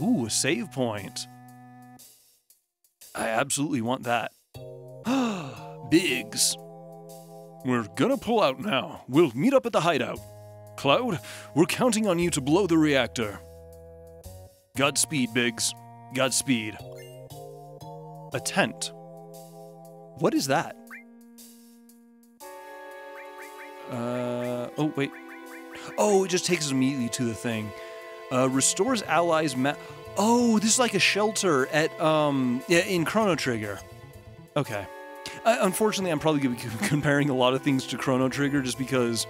Ooh, a save point. I absolutely want that. Biggs. We're gonna pull out now. We'll meet up at the hideout. Cloud, we're counting on you to blow the reactor. Godspeed, Biggs. Godspeed. A tent. What is that? Uh, oh, wait. Oh, it just takes us immediately to the thing. Uh, restores allies ma- Oh, this is like a shelter at, um, in Chrono Trigger. Okay. Uh, unfortunately, I'm probably going to be comparing a lot of things to Chrono Trigger just because,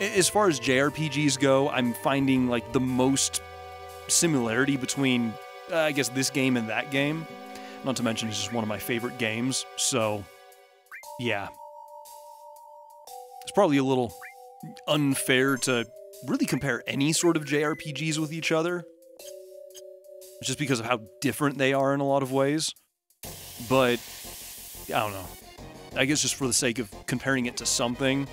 as far as JRPGs go, I'm finding like the most similarity between, uh, I guess, this game and that game. Not to mention, it's just one of my favorite games. So, yeah. It's probably a little unfair to really compare any sort of JRPGs with each other. Just because of how different they are in a lot of ways. But, I don't know. I guess just for the sake of comparing it to something,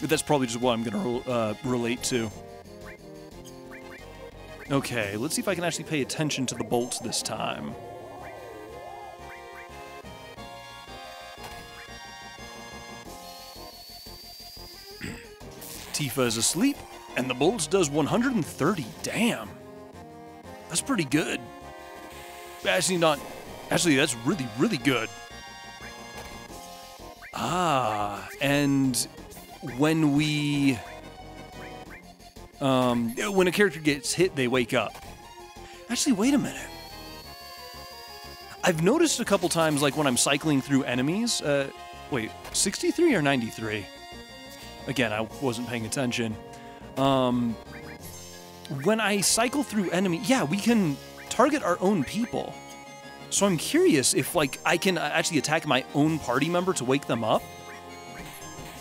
that's probably just what I'm going to uh, relate to. Okay, let's see if I can actually pay attention to the bolts this time. Tifa is asleep, and the bolts does 130. Damn. That's pretty good. Actually, not. Actually, that's really, really good. Ah, and when we. Um, when a character gets hit, they wake up. Actually, wait a minute. I've noticed a couple times, like when I'm cycling through enemies. Uh, wait, 63 or 93? Again, I wasn't paying attention. Um, when I cycle through enemy, yeah, we can target our own people. So I'm curious if like I can actually attack my own party member to wake them up.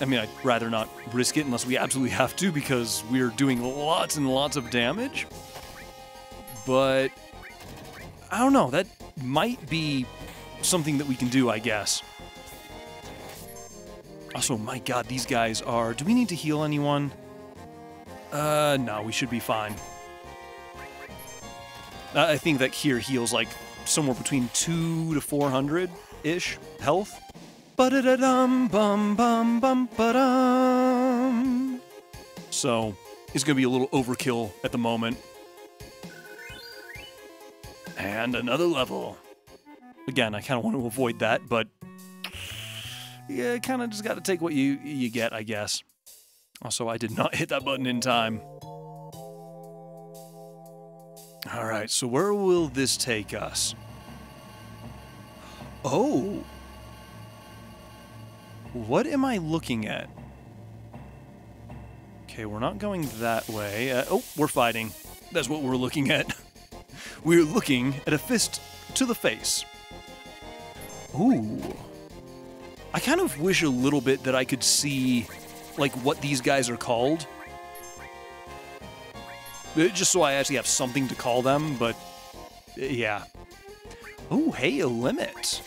I mean, I'd rather not risk it unless we absolutely have to because we're doing lots and lots of damage. But I don't know, that might be something that we can do, I guess. Also, my god, these guys are. Do we need to heal anyone? Uh, no, we should be fine. I think that here heals like somewhere between two to four hundred ish health. Ba-da-da-dum, bum, bum, bum, ba-dum. So, it's gonna be a little overkill at the moment. And another level. Again, I kind of want to avoid that, but yeah, kind of just got to take what you you get, I guess. Also, I did not hit that button in time. All right, so where will this take us? Oh. What am I looking at? Okay, we're not going that way. Uh, oh, we're fighting. That's what we're looking at. we're looking at a fist to the face. Ooh. I kind of wish a little bit that I could see, like, what these guys are called. Uh, Just so I actually have something to call them, but uh, yeah. Oh, hey, a limit.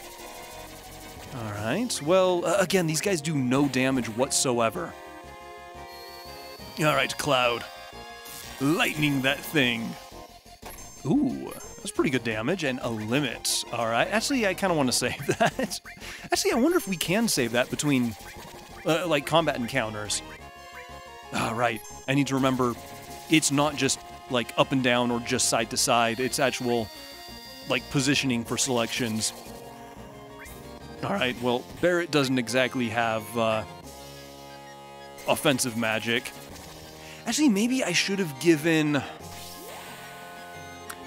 All right. Well, uh, again, these guys do no damage whatsoever. All right, Cloud. Lightning that thing. Ooh, that's pretty good damage and a limit. All right. Actually, I kind of want to save that. Actually, I wonder if we can save that between, uh, like, combat encounters. All right. I need to remember it's not just, like, up and down or just side to side. It's actual, like, positioning for selections. All right. Well, Barret doesn't exactly have uh, offensive magic. Actually, maybe I should have given.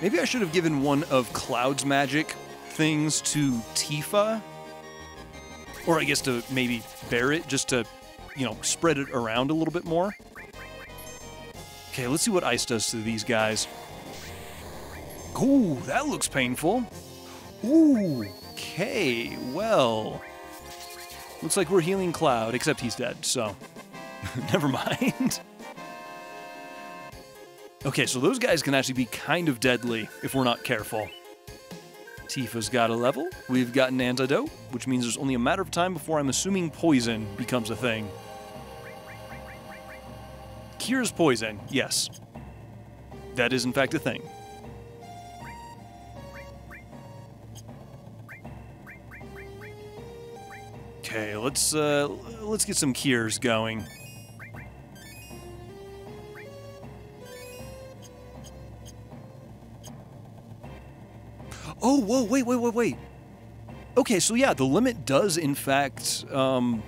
Maybe I should have given one of Cloud's magic things to Tifa. Or I guess to maybe Barret just to, you know, spread it around a little bit more. Okay, let's see what ice does to these guys. Ooh, that looks painful. Ooh, okay, well. Looks like we're healing Cloud, except he's dead, so. Never mind. Okay, so those guys can actually be kind of deadly if we're not careful. Tifa's got a level. We've got an antidote, which means there's only a matter of time before I'm assuming poison becomes a thing. Cures poison, yes. That is in fact a thing. Okay, let's uh, let's get some cures going. Oh, whoa, wait, wait, wait, wait. Okay, so yeah, the limit does in fact. Um,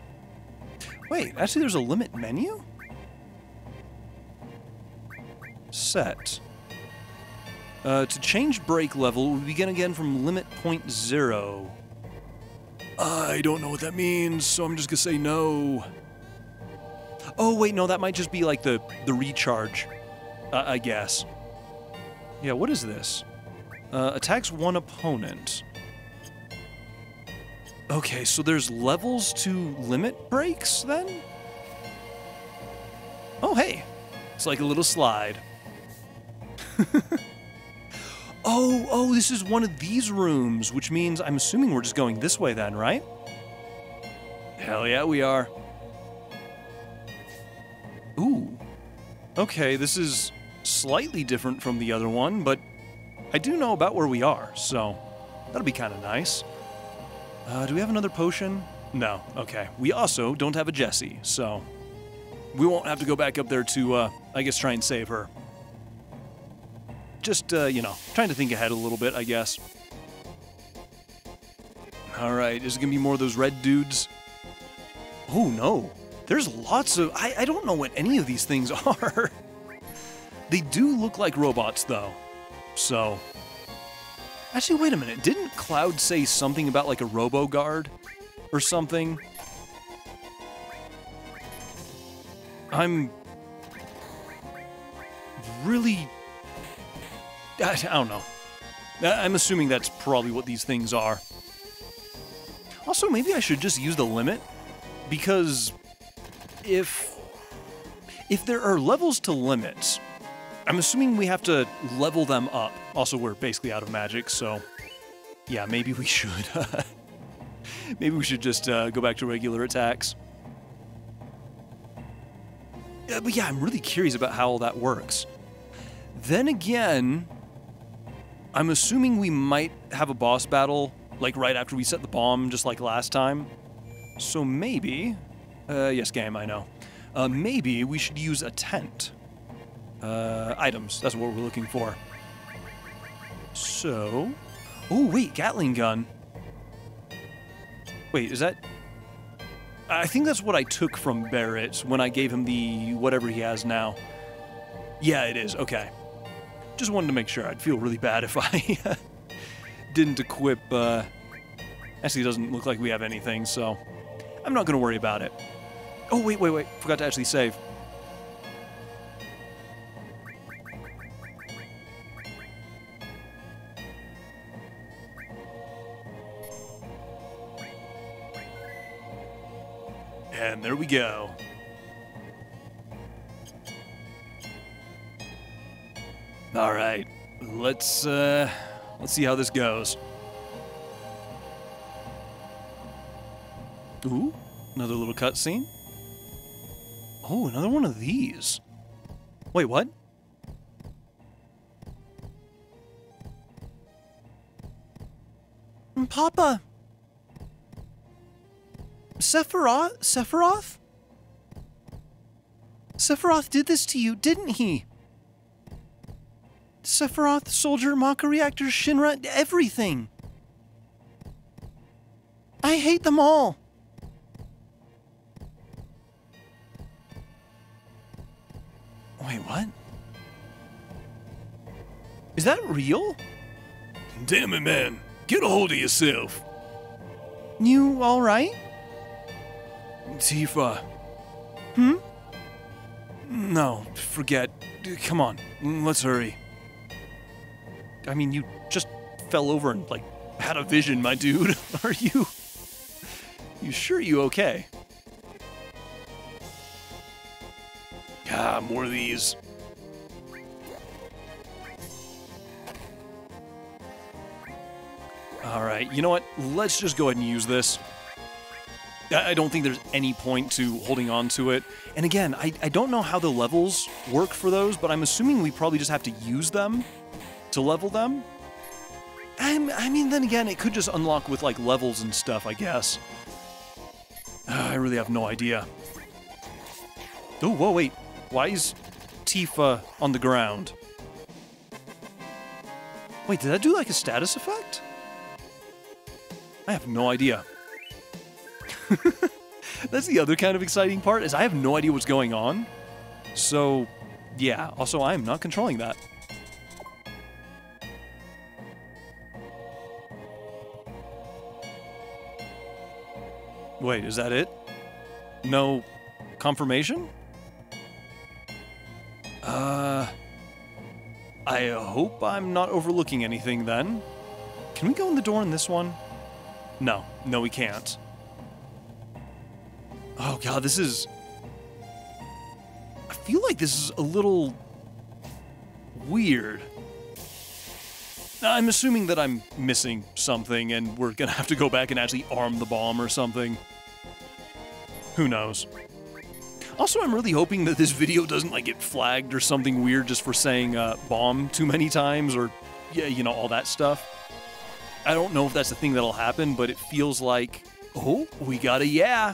wait, actually, there's a limit menu. Set. Uh, to change break level, we begin again from limit point zero. I don't know what that means, so I'm just gonna say no. Oh wait, no, that might just be like the the recharge, uh, I guess. Yeah, what is this? Uh, attacks one opponent. Okay, so there's levels to limit breaks then? Oh hey, it's like a little slide. Oh, oh, this is one of these rooms, which means I'm assuming we're just going this way then, right? Hell yeah, we are. Ooh. Okay, this is slightly different from the other one, but I do know about where we are, so that'll be kind of nice. Uh, do we have another potion? No. Okay. We also don't have a Jessie, so we won't have to go back up there to, uh, I guess, try and save her just, uh, you know, trying to think ahead a little bit, I guess. All right, is it going to be more of those red dudes? Oh, no. There's lots of... I, I don't know what any of these things are. they do look like robots, though. So... Actually, wait a minute. Didn't Cloud say something about, like, a robo-guard? Or something? I'm... really I, I don't know. I'm assuming that's probably what these things are. Also, maybe I should just use the limit because if if there are levels to limits, I'm assuming we have to level them up. Also, we're basically out of magic, so yeah, maybe we should. maybe we should just uh, go back to regular attacks. Uh, but yeah, I'm really curious about how all that works. Then again, I'm assuming we might have a boss battle, like right after we set the bomb, just like last time. So maybe, uh, yes, game, I know. Uh, maybe we should use a tent. Uh, items, that's what we're looking for. So, oh wait, Gatling gun. Wait, is that? I think that's what I took from Barret when I gave him the whatever he has now. Yeah, it is. Okay. Just wanted to make sure. I'd feel really bad if I didn't equip. Uh, actually, doesn't look like we have anything, so I'm not going to worry about it. Oh, wait, wait, wait. Forgot to actually save. Go. All right, let's uh, let's see how this goes. Ooh, another little cutscene. Oh, another one of these. Wait, what? Mm, Papa. Sephiroth? Sephiroth? Sephiroth did this to you, didn't he? Sephiroth, Soldier, Mako Reactor, Shinra, everything. I hate them all. Wait, what? Is that real? Damn it, man. Get a hold of yourself. You alright? Tifa. Hmm? No, forget. Come on, let's hurry. I mean, you just fell over and, like, had a vision, my dude. Are you... You sure you okay? Ah, more of these. Alright, you know what? Let's just go ahead and use this. I don't think there's any point to holding on to it. And again, I, I don't know how the levels work for those, but I'm assuming we probably just have to use them to level them. I, I mean, then again, it could just unlock with like levels and stuff, I guess. I really have no idea. Oh, whoa, wait. Why is Tifa on the ground? Wait, did that do like a status effect? I have no idea. That's the other kind of exciting part is I have no idea what's going on. So, yeah, also I am not controlling that. Wait, is that it? No confirmation? Uh I hope I'm not overlooking anything then. Can we go in the door in this one? No, no we can't. Oh god, this is I feel like this is a little weird. I'm assuming that I'm missing something and we're gonna have to go back and actually arm the bomb or something. Who knows? Also, I'm really hoping that this video doesn't like get flagged or something weird just for saying uh, bomb too many times or, yeah, you know, all that stuff. I don't know if that's the thing that'll happen, but it feels like, oh, we got a yeah.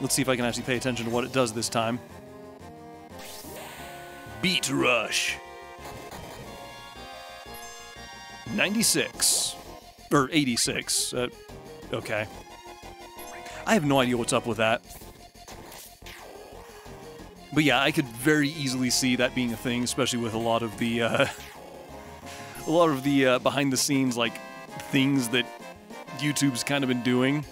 Let's see if I can actually pay attention to what it does this time. Beat Rush. 96. Or 86. Uh, okay. I have no idea what's up with that. But yeah, I could very easily see that being a thing, especially with a lot of the, uh, a lot of the uh, behind the scenes, like, things that YouTube's kind of been doing.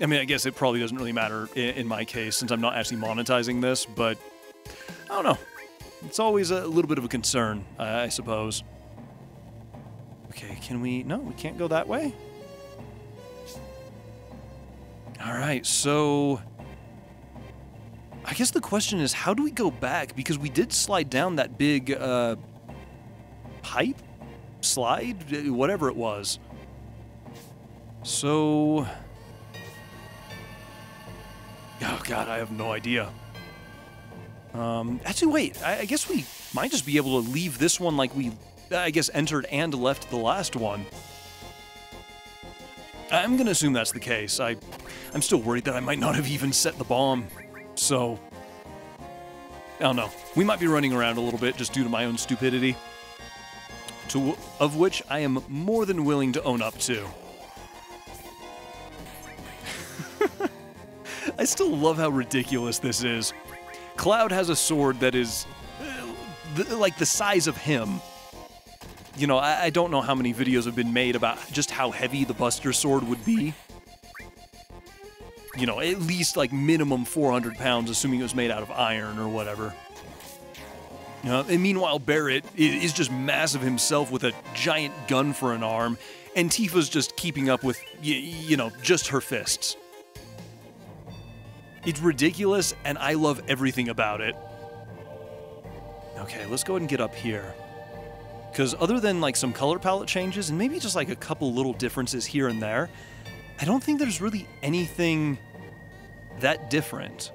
I mean, I guess it probably doesn't really matter in, in my case since I'm not actually monetizing this, but I don't know. It's always a little bit of a concern, I suppose. Okay, can we... No, we can't go that way? Alright, so... I guess the question is, how do we go back? Because we did slide down that big, uh... Pipe? Slide? Whatever it was. So... god, I have no idea. Um, actually, wait. I, I, guess we might just be able to leave this one like we, I guess, entered and left the last one. I'm gonna assume that's the case. I, I'm still worried that I might not have even set the bomb. So, I don't know. We might be running around a little bit just due to my own stupidity. To, of which I am more than willing to own up to. I still love how ridiculous this is. Cloud has a sword that is uh, like the size of him. You know, I, I don't know how many videos have been made about just how heavy the Buster Sword would be. You know, at least like minimum 400 pounds, assuming it was made out of iron or whatever. Uh, and meanwhile, Barret is just massive himself with a giant gun for an arm, and Tifa's just keeping up with, you know, just her fists. It's ridiculous, and I love everything about it. Okay, let's go ahead and get up here. Because other than like some color palette changes and maybe just like a couple little differences here and there, I don't think there's really anything that different.